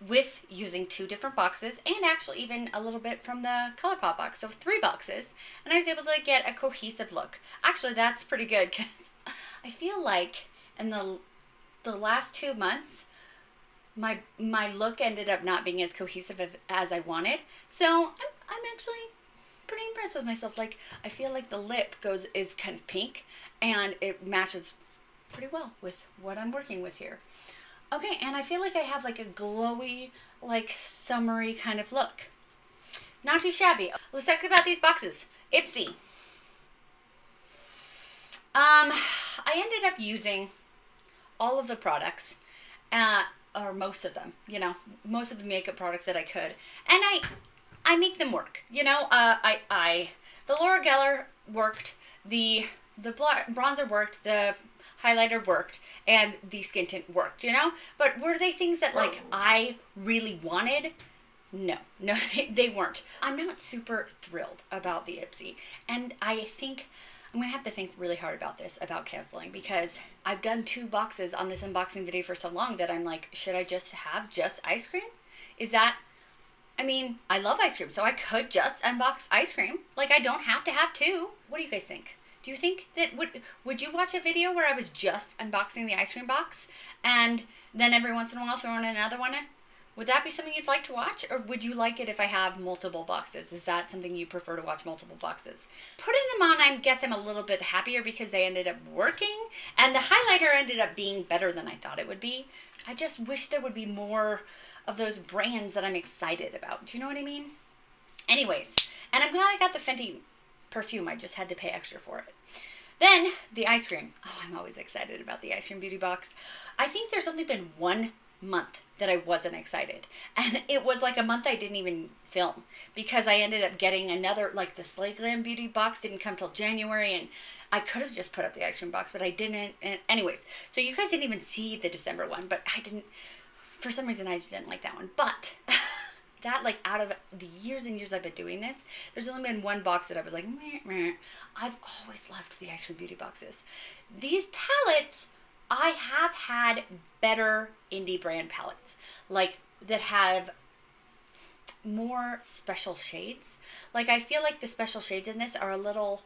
with using two different boxes and actually even a little bit from the ColourPop box. So three boxes. And I was able to get a cohesive look. Actually, that's pretty good because I feel like in the the last two months, my my look ended up not being as cohesive as I wanted. So I'm, I'm actually pretty impressed with myself. Like I feel like the lip goes is kind of pink and it matches pretty well with what I'm working with here. Okay, and I feel like I have like a glowy, like summery kind of look. Not too shabby. Let's talk about these boxes. Ipsy. Um, I ended up using all of the products, uh, or most of them, you know, most of the makeup products that I could. And I, I make them work, you know, uh, I, I, the Laura Geller worked, the, the bronzer worked, the highlighter worked and the skin tint worked, you know? But were they things that like oh. I really wanted? No, no, they weren't. I'm not super thrilled about the Ipsy. And I think I'm gonna have to think really hard about this, about canceling, because I've done two boxes on this unboxing video for so long that I'm like, should I just have just Eyescream? Is that, I mean, I love Eyescream, so I could just unbox Eyescream. Like, I don't have to have two. What do you guys think? Do you think that would would you watch a video where I was just unboxing the Eyescream box and then every once in a while throwing another one in? Would that be something you'd like to watch, or would you like it if I have multiple boxes? Is that something you prefer to watch multiple boxes? Putting them on, I guess I'm a little bit happier because they ended up working, and the highlighter ended up being better than I thought it would be. I just wish there would be more of those brands that I'm excited about. Do you know what I mean? Anyways, and I'm glad I got the Fenty perfume. I just had to pay extra for it. Then the Eyescream. Oh, I'm always excited about the Eyescream beauty box. I think there's only been one month that I wasn't excited. And it was like a month I didn't even film because I ended up getting another, like the Slay Glam Beauty box didn't come till January and I could have just put up the Eyescream box, but I didn't. And anyways, so you guys didn't even see the December one, but I didn't, for some reason, I just didn't like that one. But that, like, out of the years and years I've been doing this, there's only been one box that I was like, meh, meh. I've always loved the Eyescream beauty boxes. These palettes, I have had better indie brand palettes, like that have more special shades. Like I feel like the special shades in this are a little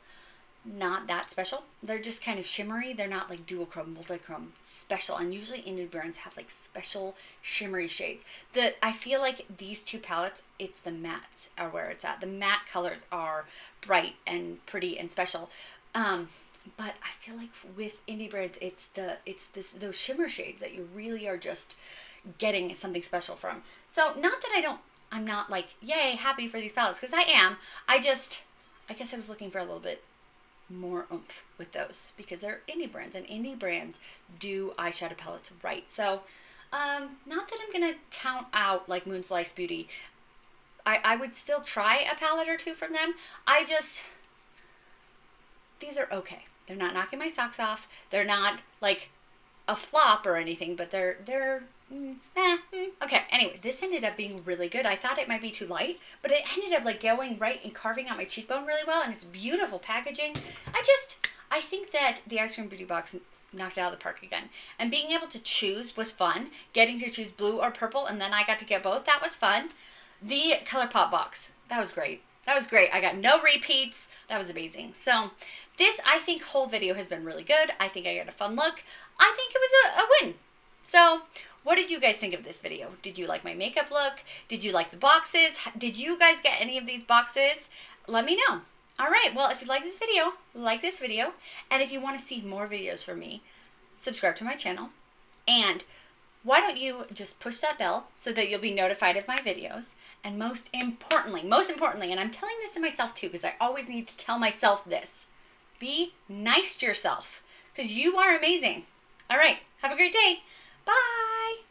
not that special. They're just kind of shimmery. They're not like duochrome, multichrome, special. And usually indie brands have like special shimmery shades. The I feel like these two palettes, it's the mattes are where it's at. The matte colors are bright and pretty and special. Um, but I feel like with indie brands, it's the it's this those shimmer shades that you really are just getting something special from. So not that I don't, I'm not like yay happy for these palettes because I am. I just, I guess I was looking for a little bit more oomph with those because they're indie brands and indie brands do eyeshadow palettes right. So um, not that I'm gonna count out like Moon Slice Beauty. I, I would still try a palette or two from them. I just these are okay. They're not knocking my socks off. They're not like a flop or anything, but they're they're mm, eh, mm. okay. Anyways, this ended up being really good. I thought it might be too light, but it ended up like going right and carving out my cheekbone really well, and it's beautiful packaging. I just I think that the Eyescream beauty box knocked out of the park again. And being able to choose was fun. Getting to choose blue or purple, and then I got to get both. That was fun. The ColourPop box that was great. That was great. I got no repeats. That was amazing. So this, I think, whole video has been really good. I think I got a fun look. I think it was a, a win. So what did you guys think of this video? Did you like my makeup look? Did you like the boxes? Did you guys get any of these boxes? Let me know. All right, well, if you like this video, like this video. And if you want to see more videos from me, subscribe to my channel. And why don't you just push that bell so that you'll be notified of my videos? And most importantly, most importantly, and I'm telling this to myself too, because I always need to tell myself this be nice to yourself because you are amazing. All right, have a great day. Bye!